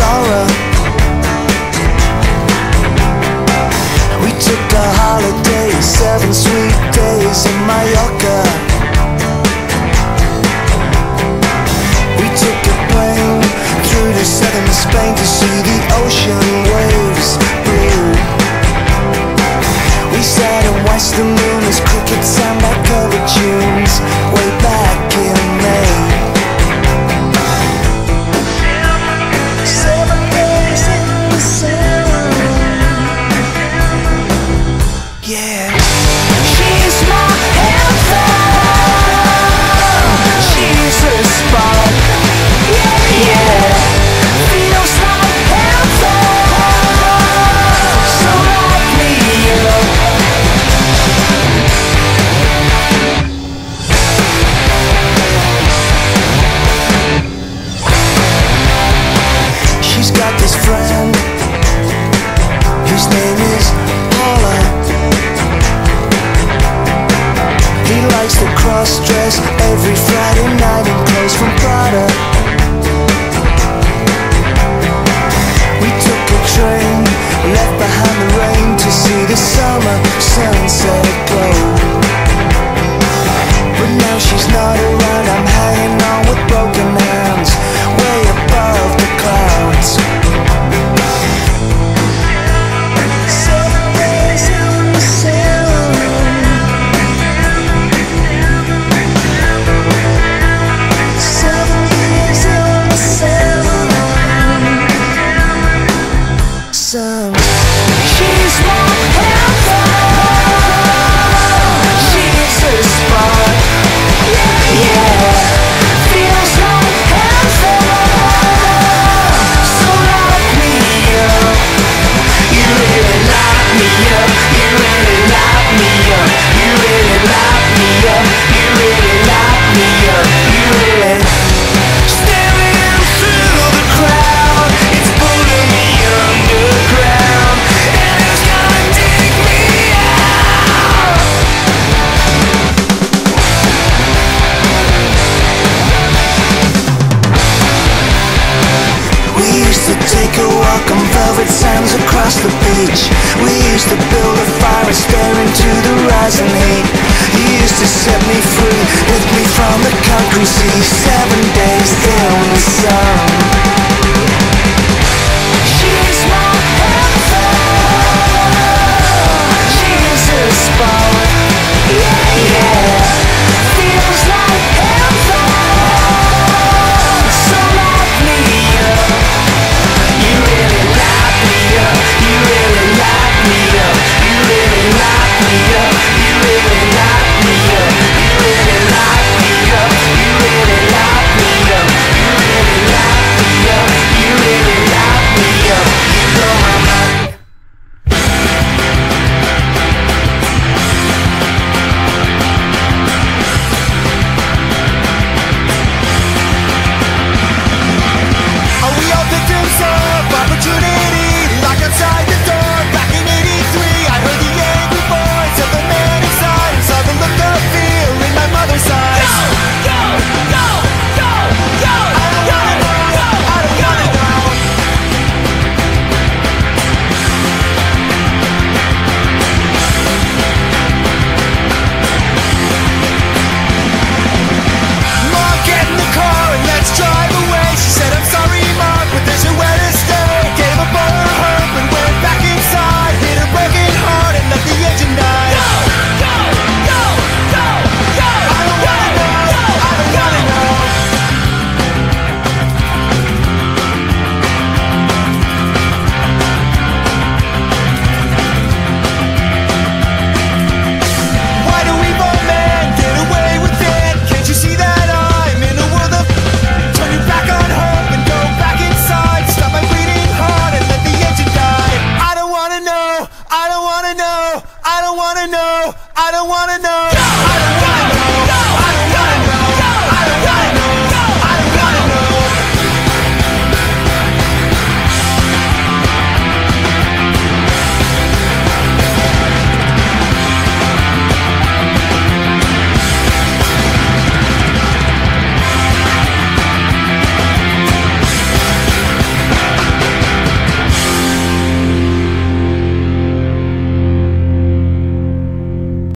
Laura. We took a holiday, seven sweet days in Mallorca. We took a plane through to southern Spain to see the ocean waves blue. We sat and watched the moon as crickets sang back cover tunes across the beach. We used to build a fire and stare into the rising heat. He used to set me free, lift me from the concrete sea. Seven days in the sun know, I don't wanna know, I don't wanna know.